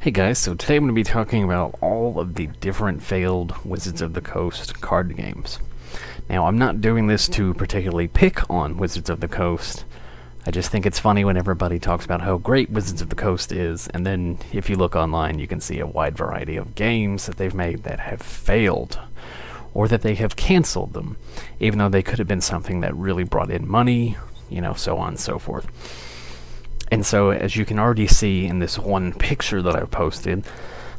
Hey guys, so today I'm going to be talking about all of the different failed Wizards of the Coast card games. Now, I'm not doing this to particularly pick on Wizards of the Coast. I just think it's funny when everybody talks about how great Wizards of the Coast is, and then if you look online, you can see a wide variety of games that they've made that have failed, or that they have canceled them, even though they could have been something that really brought in money, you know, so on and so forth. And so, as you can already see in this one picture that I've posted,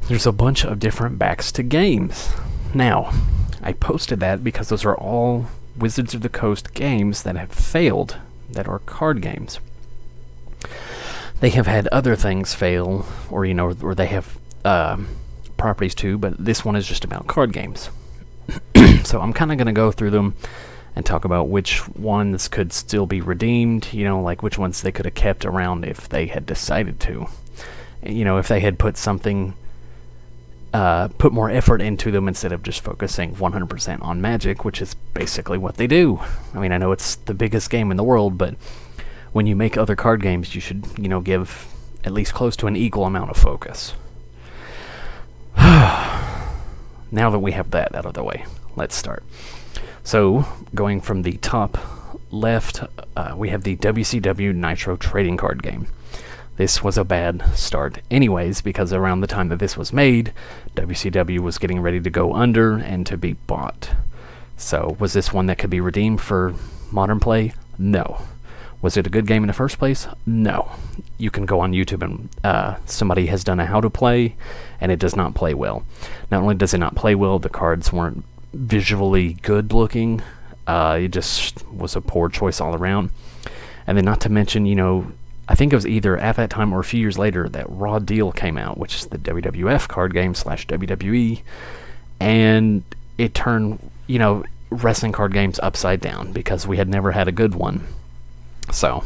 there's a bunch of different backs to games. Now, I posted that because those are all Wizards of the Coast games that have failed, that are card games. They have had other things fail, or, you know, or they have uh, properties too, but this one is just about card games. so I'm kind of going to go through them and talk about which ones could still be redeemed, you know, like which ones they could have kept around if they had decided to. You know, if they had put something, uh, put more effort into them instead of just focusing 100% on Magic, which is basically what they do. I mean, I know it's the biggest game in the world, but when you make other card games, you should, you know, give at least close to an equal amount of focus. now that we have that out of the way, let's start. So, going from the top left, uh, we have the WCW Nitro trading card game. This was a bad start, anyways, because around the time that this was made, WCW was getting ready to go under and to be bought. So, was this one that could be redeemed for modern play? No. Was it a good game in the first place? No. You can go on YouTube and uh, somebody has done a how to play, and it does not play well. Not only does it not play well, the cards weren't visually good looking. Uh, it just was a poor choice all around. And then, not to mention, you know, I think it was either at that time or a few years later that Raw Deal came out, which is the WWF card game slash WWE, and it turned, you know, wrestling card games upside down because we had never had a good one. So,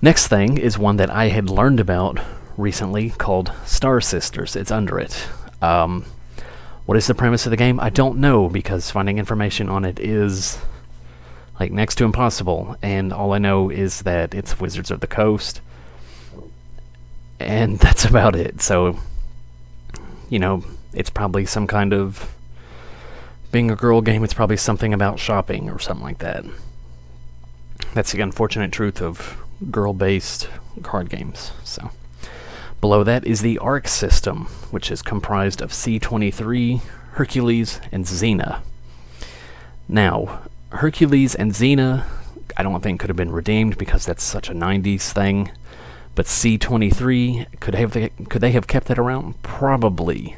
next thing is one that I had learned about recently called Star Sisters. It's under it. Um, what is the premise of the game? I don't know because finding information on it is like next to impossible. And all I know is that it's Wizards of the Coast. And that's about it. So, you know, it's probably some kind of being a girl game, it's probably something about shopping or something like that. That's the unfortunate truth of girl based card games. So. Below that is the Arc system, which is comprised of C23, Hercules, and Xena. Now, Hercules and Xena, I don't think could have been redeemed because that's such a 90s thing. But C23, could have they, could they have kept that around? Probably.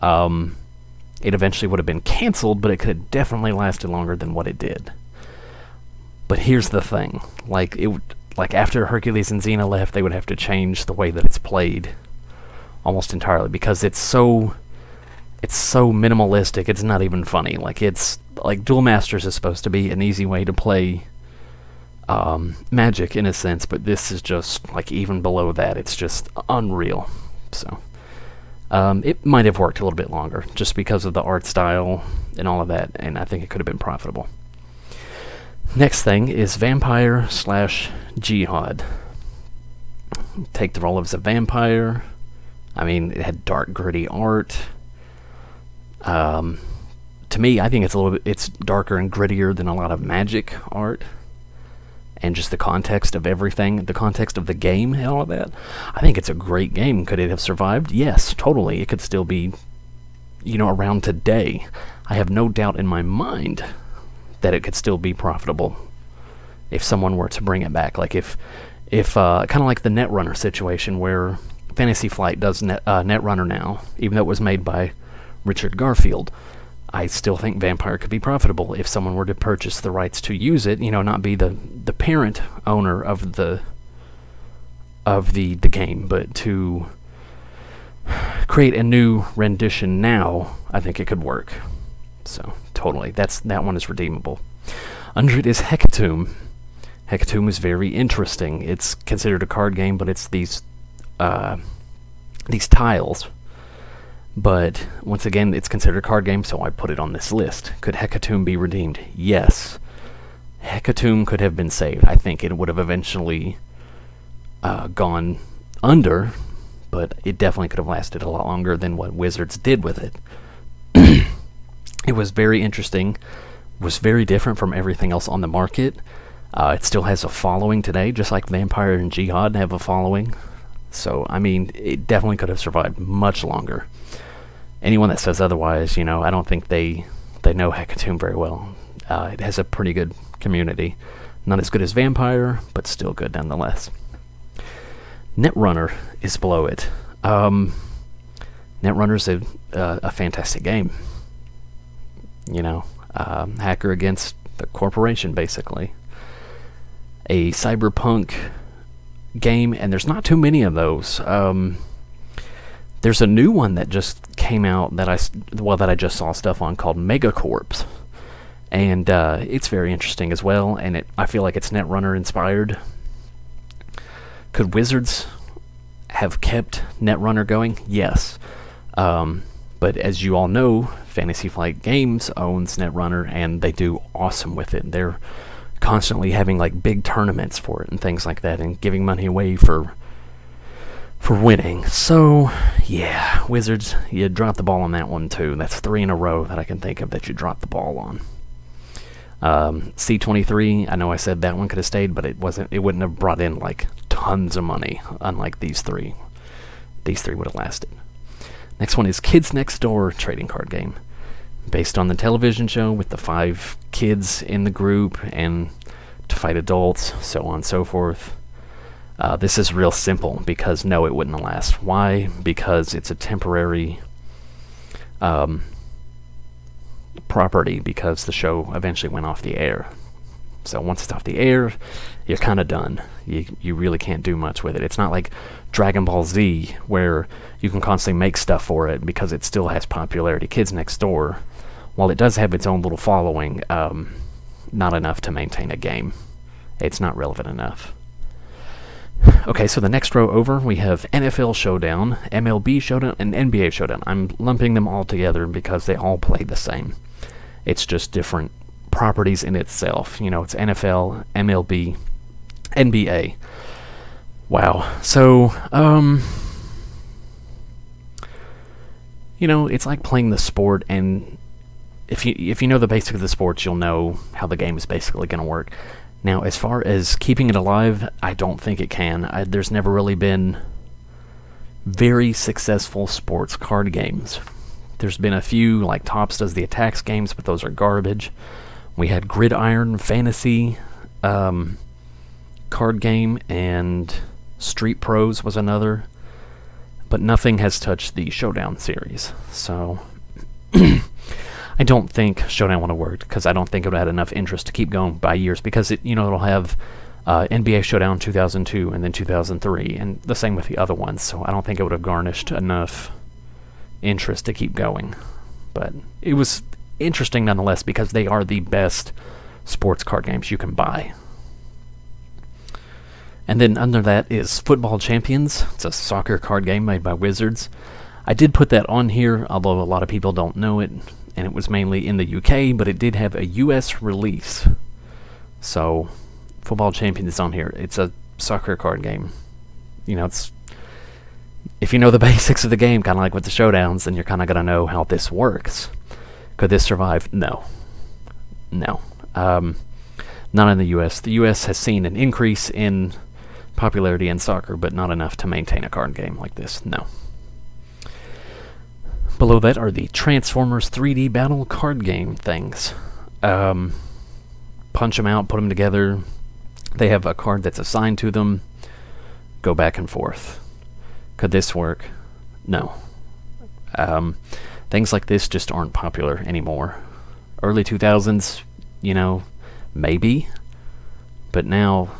Um, it eventually would have been canceled, but it could have definitely lasted longer than what it did. But here's the thing, like it like after Hercules and Xena left, they would have to change the way that it's played almost entirely because it's so it's so minimalistic. It's not even funny. Like it's like Duel Masters is supposed to be an easy way to play um, Magic in a sense, but this is just like even below that. It's just unreal. So um, it might have worked a little bit longer just because of the art style and all of that, and I think it could have been profitable. Next thing is Vampire slash Jyhad. Take the role of a vampire. I mean, it had dark, gritty art. Um, to me, I think it's a little bit it's darker and grittier than a lot of magic art. And just the context of everything, the context of the game and all of that. I think it's a great game. Could it have survived? Yes, totally. It could still be, you know, around today. I have no doubt in my mind that it could still be profitable if someone were to bring it back. Like if, if uh, kind of like the Netrunner situation where Fantasy Flight does Net, uh, Netrunner now, even though it was made by Richard Garfield. I still think Vampire could be profitable if someone were to purchase the rights to use it. You know, not be the the parent owner of the of the the game, but to create a new rendition now. I think it could work. So totally, that's that one is redeemable. Under it is Hecatomb. Hecatomb is very interesting. It's considered a card game, but it's these uh, these tiles. But once again, it's considered a card game, so I put it on this list. Could Hecatomb be redeemed? Yes. Hecatomb could have been saved. I think it would have eventually uh, gone under, but it definitely could have lasted a lot longer than what Wizards did with it. It was very interesting, was very different from everything else on the market. Uh, it still has a following today, just like Vampire and Jyhad have a following. So, I mean, it definitely could have survived much longer. Anyone that says otherwise, you know, I don't think they they know Hecatomb very well. Uh, it has a pretty good community. Not as good as Vampire, but still good nonetheless. Netrunner is below it. Um, Netrunner's a, uh, a fantastic game. You know, um, hacker against the corporation, basically. A cyberpunk game, and there's not too many of those. Um, there's a new one that just came out that I well that I just saw stuff on called Megacorps, and uh, it's very interesting as well. And it I feel like it's Netrunner inspired. Could Wizards have kept Netrunner going? Yes, um, but as you all know, Fantasy Flight Games owns Netrunner, and they do awesome with it. They're constantly having like big tournaments for it and things like that, and giving money away for for winning. So, yeah, Wizards, you dropped the ball on that one too. That's three in a row that I can think of that you dropped the ball on. Um, C23, I know I said that one could have stayed, but it wasn't. It wouldn't have brought in like tons of money, unlike these three. These three would have lasted. Next one is Kids Next Door trading card game, based on the television show with the five kids in the group and to fight adults, so on and so forth. Uh, this is real simple because no, it wouldn't last. Why? Because it's a temporary um, property because the show eventually went off the air. So once it's off the air, you're kind of done. You you really can't do much with it. It's not like Dragon Ball Z where you can constantly make stuff for it because it still has popularity. Kids Next Door, while it does have its own little following, um, not enough to maintain a game. It's not relevant enough. Okay, so the next row over, we have NFL Showdown, MLB Showdown, and NBA Showdown. I'm lumping them all together because they all play the same. It's just different properties in itself. You know, it's NFL, MLB, NBA. Wow. So, um, you know, it's like playing the sport, and if you if you know the basics of the sports, you'll know how the game is basically going to work. Now, as far as keeping it alive, I don't think it can. I, there's never really been very successful sports card games. There's been a few, like Topps does the Attax games, but those are garbage. We had Gridiron Fantasy um, card game, and Street Pros was another. But nothing has touched the Showdown series. So. I don't think Showdown would have worked because I don't think it would have had enough interest to keep going by years because it, you know, it'll have uh, NBA Showdown 2002 and then 2003, and the same with the other ones. So I don't think it would have garnished enough interest to keep going. But it was interesting nonetheless because they are the best sports card games you can buy. And then under that is Football Champions. It's a soccer card game made by Wizards. I did put that on here, although a lot of people don't know it and it was mainly in the UK, but it did have a US release. So, Football Champions is on here. It's a soccer card game. You know, it's if you know the basics of the game, kind of like with the showdowns, then you're kind of gonna know how this works. Could this survive? No, no. Um, not in the U.S. The U.S. has seen an increase in popularity in soccer, but not enough to maintain a card game like this. No. Below that are the Transformers 3D battle card game things. Um, punch them out, put them together. They have a card that's assigned to them. Go back and forth. Could this work? No. Um, things like this just aren't popular anymore. Early 2000s, you know, maybe. But now,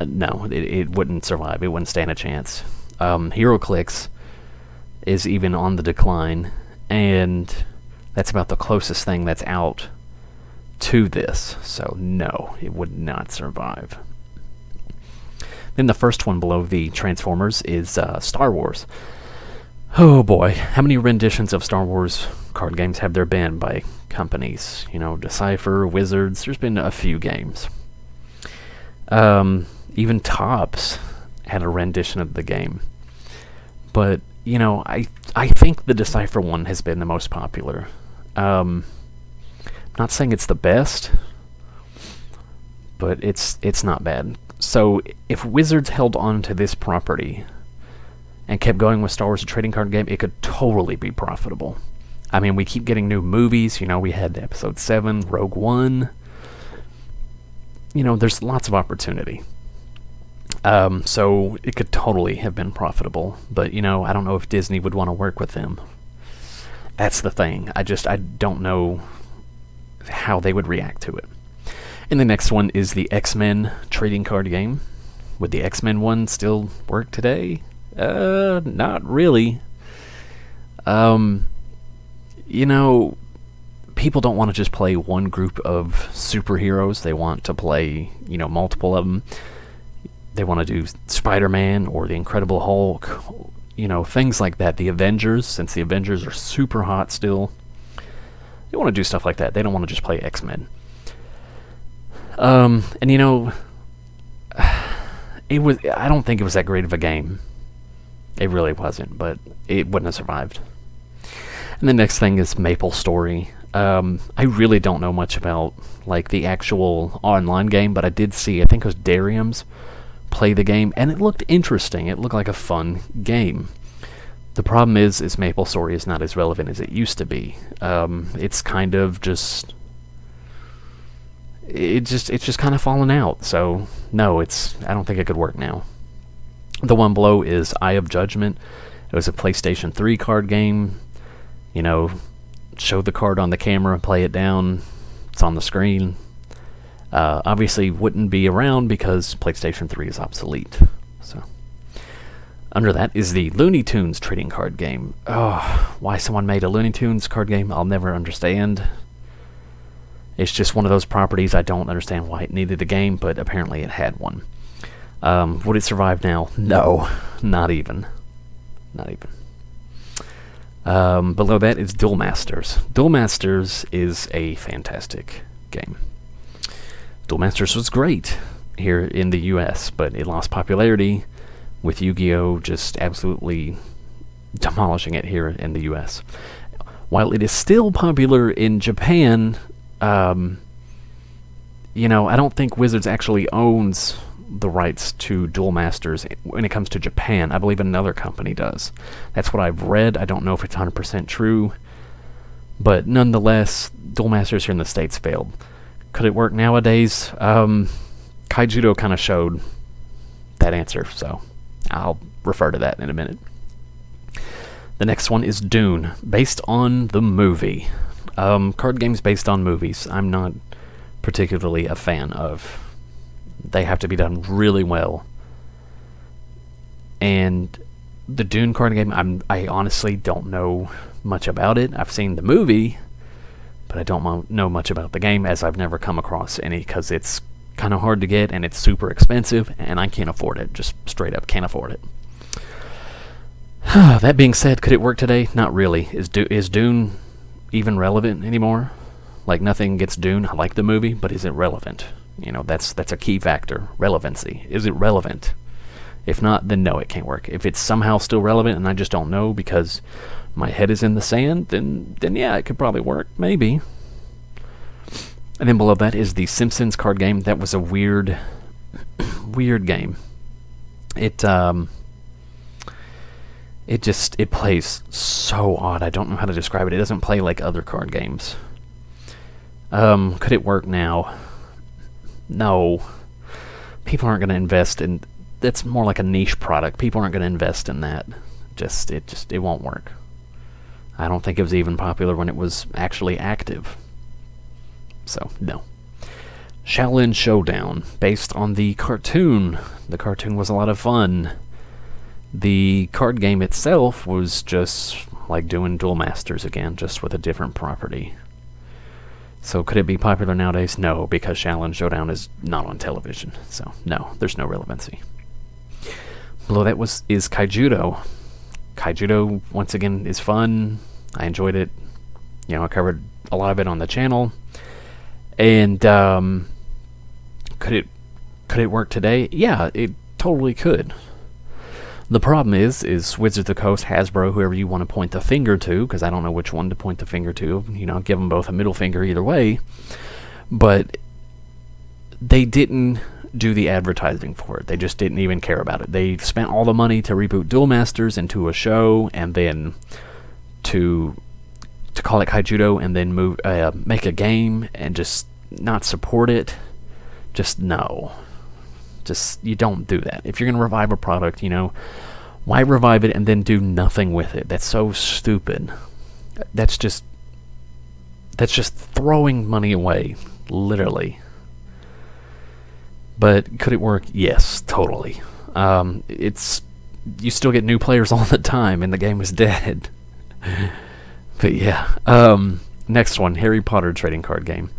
uh, no, it, it wouldn't survive. It wouldn't stand a chance. Um, HeroClix is even on the decline, and that's about the closest thing that's out to this. So, no, it would not survive. Then the first one below the Transformers is uh, Star Wars. Oh boy, how many renditions of Star Wars card games have there been by companies? You know, Decipher, Wizards, there's been a few games. Um, even Topps had a rendition of the game But you know, I I think the Decipher one has been the most popular. Um, not saying it's the best, but it's it's not bad. So if Wizards held on to this property and kept going with Star Wars a trading card game, it could totally be profitable. I mean, we keep getting new movies. You know, we had Episode Seven, Rogue One. You know, there's lots of opportunity. Um, so it could totally have been profitable, but you know, I don't know if Disney would want to work with them. That's the thing. I just I don't know how they would react to it. And the next one is the X-Men trading card game. Would the X-Men one still work today? Uh, not really. Um, you know, people don't want to just play one group of superheroes. They want to play, you know, multiple of them. They want to do Spider-Man or the Incredible Hulk, you know, things like that. The Avengers, since the Avengers are super hot still. They want to do stuff like that. They don't want to just play X-Men. Um, and you know, it was. I don't think it was that great of a game. It really wasn't, but it wouldn't have survived. And the next thing is Maple Story. Um, I really don't know much about like the actual online game, but I did see. I think it was Darium's play the game, and it looked interesting. It looked like a fun game. The problem is, is Maple Story is not as relevant as it used to be. Um, it's kind of just it just it's just kind of fallen out. So no, it's I don't think it could work now. The one below is Eye of Judgment. It was a PlayStation 3 card game. You know, show the card on the camera, play it down. It's on the screen. Uh, obviously, wouldn't be around because PlayStation 3 is obsolete. So, under that is the Looney Tunes trading card game. Oh, why someone made a Looney Tunes card game, I'll never understand. It's just one of those properties I don't understand why it needed a game, but apparently it had one. Um, would it survive now? No, not even. Not even. Um, below that is Duel Masters. Duel Masters is a fantastic game. Duel Masters was great here in the US, but it lost popularity with Yu Gi Oh! just absolutely demolishing it here in the US. While it is still popular in Japan, um, you know, I don't think Wizards actually owns the rights to Duel Masters when it comes to Japan. I believe another company does. That's what I've read. I don't know if it's 100% true. But nonetheless, Duel Masters here in the States failed. Could it work nowadays? Um, Kaijudo kind of showed that answer, so I'll refer to that in a minute. The next one is Dune, based on the movie. Um, card games based on movies, I'm not particularly a fan of. They have to be done really well. And the Dune card game, I'm I honestly don't know much about it. I've seen the movie, but I don't know much about the game as I've never come across any because it's kind of hard to get and it's super expensive and I can't afford it. Just straight up can't afford it. that being said, could it work today? Not really. Is Do- is Dune even relevant anymore? Like nothing gets Dune. I like the movie, but is it relevant? You know, that's that's a key factor. Relevancy. Is it relevant? If not, then no, it can't work. If it's somehow still relevant and I just don't know because my head is in the sand, then then yeah, it could probably work. Maybe. And then below that is the Simpsons card game. That was a weird weird game. It um it just it plays so odd. I don't know how to describe it. It doesn't play like other card games. Um, could it work now? No. People aren't going to invest in. That's more like a niche product. People aren't going to invest in that. Just it just it won't work. I don't think it was even popular when it was actually active. So no. Xiaolin Showdown, based on the cartoon. The cartoon was a lot of fun. The card game itself was just like doing Duel Masters again, just with a different property. So could it be popular nowadays? No, because Xiaolin Showdown is not on television. So no, there's no relevancy. Below that was is Kaijudo. Kaijudo once again is fun. I enjoyed it. You know, I covered a lot of it on the channel. And um, could it could it work today? Yeah, it totally could. The problem is, is Wizards of the Coast, Hasbro, whoever you want to point the finger to, because I don't know which one to point the finger to. You know, give them both a middle finger either way. But they didn't do the advertising for it. They just didn't even care about it. They spent all the money to reboot Duel Masters into a show, and then to to call it Kaijudo, and then move uh, make a game and just not support it. Just no. Just you don't do that. If you're gonna revive a product, you know, why revive it and then do nothing with it? That's so stupid. That's just that's just throwing money away, literally. But could it work? Yes, totally. Um, it's you still get new players all the time, and the game is dead. but yeah. Um, next one, Harry Potter trading card game.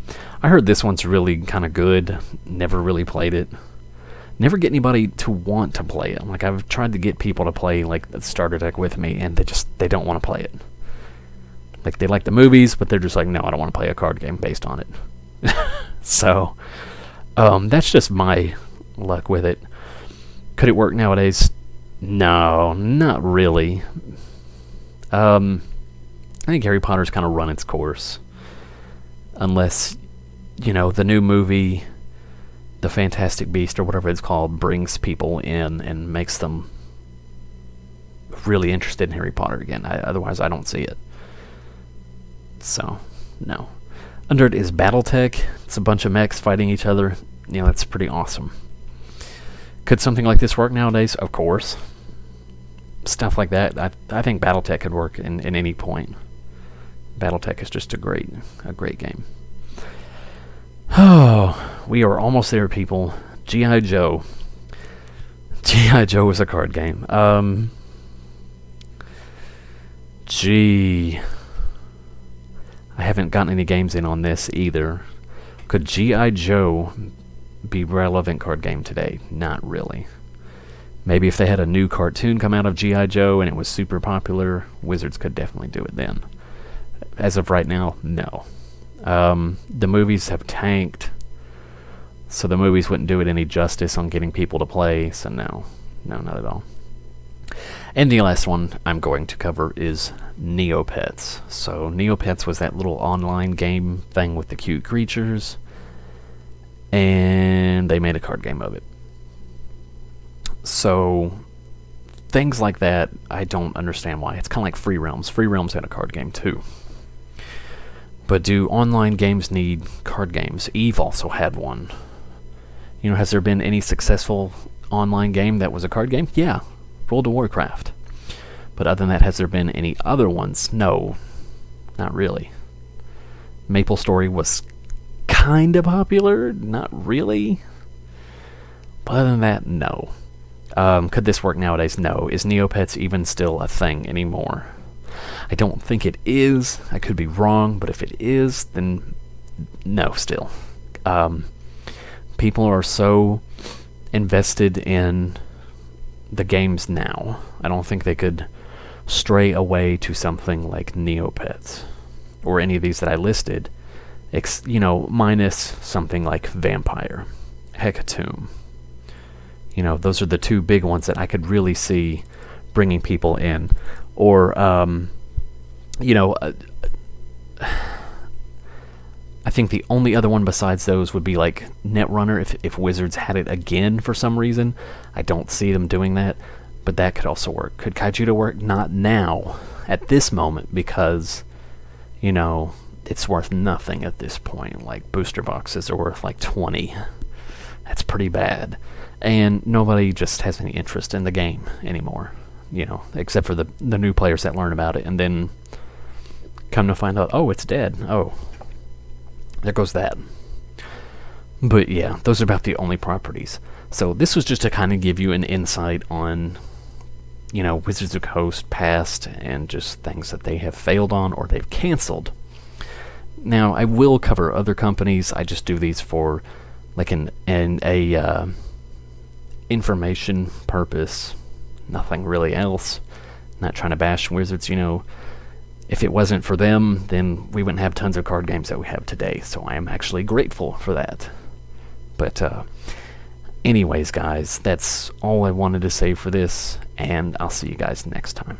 I heard this one's really kind of good. Never really played it. Never get anybody to want to play it. Like I've tried to get people to play like the starter deck with me, and they just they don't want to play it. Like they like the movies, but they're just like, no, I don't want to play a card game based on it. so um, that's just my luck with it. Could it work nowadays? No, not really. Um, I think Harry Potter's kind of run its course. Unless, you know, the new movie, The Fantastic Beast, or whatever it's called, brings people in and makes them really interested in Harry Potter again. I, otherwise, I don't see it. So, no. Under it is Battletech. It's a bunch of mechs fighting each other. You know, that's pretty awesome. Could something like this work nowadays? Of course. Stuff like that, I, I think Battletech could work in, in any point. Battletech is just a great, a great game. Oh, we are almost there, people. G.I. Joe. G.I. Joe was a card game. Um, gee. I haven't gotten any games in on this either. Could G.I. Joe be relevant card game today? Not really. Maybe if they had a new cartoon come out of G.I. Joe and it was super popular, Wizards could definitely do it then. As of right now, no. Um, the movies have tanked, so the movies wouldn't do it any justice on getting people to play, so no. No, not at all. And the last one I'm going to cover is Neopets. So Neopets was that little online game thing with the cute creatures, and they made a card game of it. So things like that, I don't understand why. It's kind of like Free Realms. Free Realms had a card game too. But do online games need card games? Eve also had one. You know, has there been any successful online game that was a card game? Yeah, World of Warcraft. But other than that, has there been any other ones? No, not really. Maple Story was kind of popular, not really. But other than that, no. Um, could this work nowadays? No. Is Neopets even still a thing anymore? I don't think it is. I could be wrong, but if it is, then no, still. Um, people are so invested in the games now. I don't think they could stray away to something like Neopets or any of these that I listed, ex- you know, minus something like Vampire, Hecatomb. You know, those are the two big ones that I could really see bringing people in. Or, um, you know, uh, I think the only other one besides those would be like Netrunner if, if Wizards had it again for some reason. I don't see them doing that, but that could also work. Could Kaijudo work? Not now, at this moment, because, you know, it's worth nothing at this point. Like, booster boxes are worth like 20. That's pretty bad. And nobody just has any interest in the game anymore, you know, except for the, the new players that learn about it and then come to find out, oh, it's dead. Oh, there goes that. But yeah, those are about the only properties. So this was just to kind of give you an insight on, you know, Wizards of Coast past and just things that they have failed on or they've canceled. Now, I will cover other companies. I just do these for like an, an a uh, information purpose, nothing really else. Not trying to bash Wizards, you know if it wasn't for them, then we wouldn't have tons of card games that we have today. So I am actually grateful for that. But uh, Anyways, guys, that's all I wanted to say for this, and I'll see you guys next time.